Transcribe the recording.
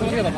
우리가